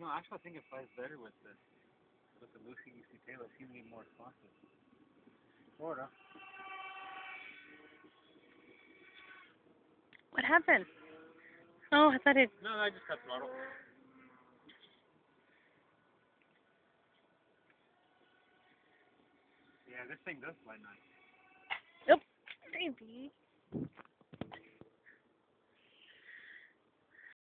Know, actually, I think it flies better with the with the Lucy UC Taylor. It seems to be more responsive. Florida. What happened? Oh, I thought it. No, I just cut the throttle. Yeah, this thing does fly nice. Nope, baby.